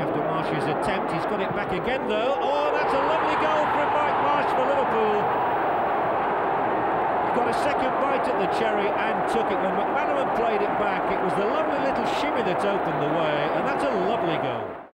after Marsh's attempt. He's got it back again, though. Oh, that's a lovely goal from Mike Marsh for Liverpool. He got a second bite at the cherry and took it. When McManaman played it back, it was the lovely little shimmy that opened the way, and that's a lovely.